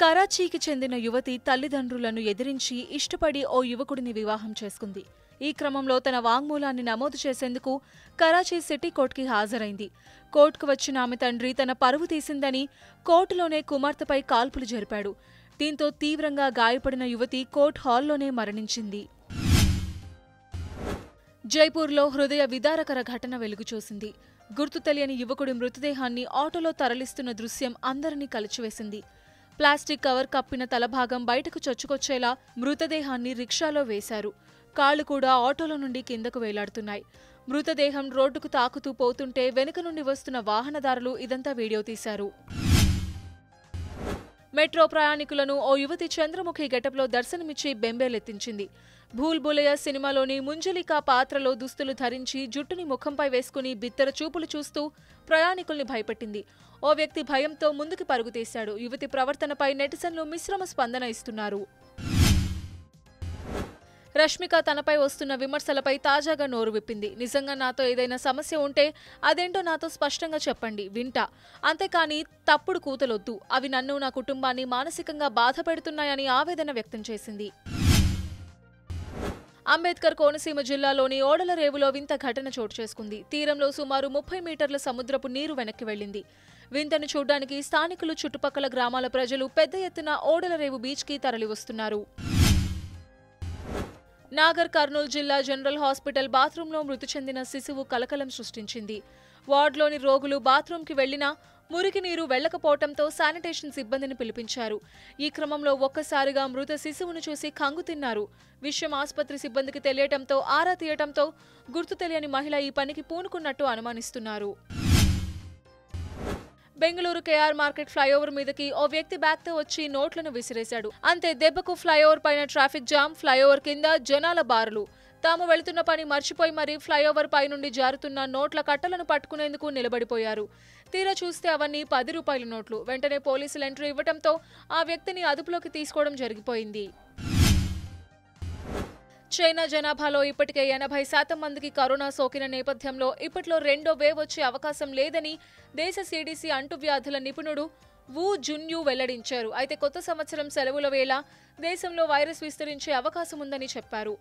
కరాచీకి చెందిన యువతి తల్లిదండ్రులను ఎదిరించి ఇష్టపడి ఓ యువకుడిని వివాహం చేసుకుంది. ఈ క్రమంలో తన వాంగ్మూలాన్ని నమోదు చేసేందుకు కరాచీ సిటీ కోర్టుకి హాజరైంది. కోర్టుకు వచ్చిన ఆమె తండ్రి తన పరువు తీసిందని కోర్టులోనే కుమార్తెపై కాల్పులు జరిపాడు. దీంతో తీవ్రంగా గాయపడిన యువతి కోర్టు హాల్లోనే మరణించింది. జైపూర్లో హృదయ విదారకర ఘటన వెలుగుచూసింది గుర్తు తెలియని యువకుడి మృతదేహాన్ని ఆటోలో తరలిస్తున్న దృశ్యం అందరినీ కలిచివేసింది. ప్లాస్టిక్ కవర్ కప్పిన తలభాగం బయటకు చొచ్చుకొచ్చేలా మృతదేహాన్ని రిక్షాలో వేశారు. కాళ్ళు కూడా ఆటోలో నుండి కిందకు వేలాడుతున్నాయి. మృతదేహం రోడ్డుకు తాకుతూ పోతుంటే వెనుక నుండి వస్తున్న వాహనదారులు ఇదంతా వీడియో తీశారు. మెట్రో ప్రయాణికులను ఓ యువతి చంద్రముఖి గెటప్లో దర్శనమిచ్చి బెంబేలెత్తించింది. భూల్ బులయ సినిమాలోని ముంజలిక పాత్రలో దుస్తులు ధరించి జుట్టుని ముఖంపై వేసుకుని బిత్తర చూపులు చూస్తూ ప్రయాణికుల్ని భయపెట్టింది. ఓ వ్యక్తి భయంతో ముందుకు పరుగుతీశాడు యువతి ప్రవర్తనపై నెటిజన్లు మిశ్రమ స్పందన ఇస్తున్నారు. రష్మిక తనపై వస్తున్న విమర్శలపై తాజాగా నోరు విప్పింది. నిజంగా నాతో ఏదైనా సమస్య ఉంటే అదేంటో నాతో స్పష్టంగా చెప్పండి వింటా. అంతేకాని తప్పుడు కూతలొద్దు. అవి నన్ను నా కుటుంబాన్ని మానసికంగా బాధ పెడుతున్నాయని ఆవేదన వ్యక్తం చేసింది. అంబేద్కర్ కోనసీమ జిల్లాలోని ఓడల రేవులో వింత ఘటన చోటు చేసుకుంది. తీరంలో సుమారు ముప్పై మీటర్ల సముద్రపు నీరు వెనక్కి వెళ్ళింది వింతను చూడ్డానికి స్థానికులు చుట్టుపక్కల గ్రామాల ప్రజలు పెద్ద ఎత్తున ఓడల రేవు బీచ్కి తరలివస్తున్నారు. నాగర్ కర్నూలు జిల్లా జనరల్ హాస్పిటల్ బాత్రూంలో మృతి చెందిన శిశువు కలకలం సృష్టించింది. వార్డులోని రోగులు బాత్రూంకి వెళ్ళినా మురికి నీరు వెళ్ళకపోవడంతో శానిటేషన్ సిబ్బందిని పిలిపించారు. ఈ క్రమంలో ఒక్కసారిగా మృత శిశువును చూసి కంగు తిన్నారు. విషయం ఆసుపత్రి సిబ్బందికి తెలియటంతో ఆరా తీయటంతో గుర్తు తెలియని మహిళ ఈ పనికి పూనుకున్నట్టు అనుమానిస్తున్నారు. బెంగళూరు కేఆర్ మార్కెట్ ఫ్లైఓవర్ మీదకి ఓ వ్యక్తి బ్యాగ్తో వచ్చి నోట్లను విసిరేశాడు. అంతే దెబ్బకు ఫ్లైఓవర్ పైన ట్రాఫిక్ జామ్ ఫ్లైఓవర్ కింద జనాల బారులు. తాము వెళుతున్న పని మర్చిపోయి మరీ ఫ్లైఓవర్ పై నుండి జారుతున్న నోట్ల కట్టలను పట్టుకునేందుకు నిలబడిపోయారు. తీరా చూస్తే అవన్నీ పది రూపాయల నోట్లు. వెంటనే పోలీసులు ఎంట్రీ ఇవ్వడంతో ఆ వ్యక్తిని అదుపులోకి తీసుకోవడం జరిగిపోయింది. చైనా జనాభాలో ఇప్పటికే ఎనభై శాతం మందికి కరోనా సోకిన నేపథ్యంలో ఇప్పట్లో రెండో వేవ్ వచ్చే అవకాశం లేదని దేశ సీడీసీ అంటువ్యాధుల నిపుణుడు వూ జున్యూ వెల్లడించారు. అయితే కొత్త సంవత్సరం సెలవుల వేళ దేశంలో వైరస్ విస్తరించే అవకాశం ఉందని చెప్పారు.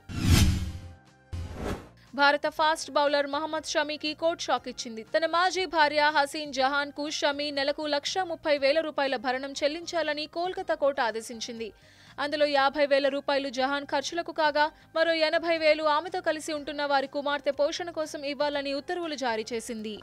భారత ఫాస్ట్ బౌలర్ మహమ్మద్ షమీకి కోర్టు షాక్ ఇచ్చింది. తన మాజీ భార్య హసీన్ జహాన్కు షమీ నెలకు లక్ష ముప్పై వేల రూపాయల భరణం చెల్లించాలని కోల్కతా కోర్టు ఆదేశించింది. అందులో యాభై వేల రూపాయలు జహాన్ ఖర్చులకు కాగా మరో ఎనభై వేలు ఆమెతో కలిసి ఉంటున్న వారి కుమార్తె పోషణ కోసం ఇవ్వాలని ఉత్తర్వులు జారీ చేసింది.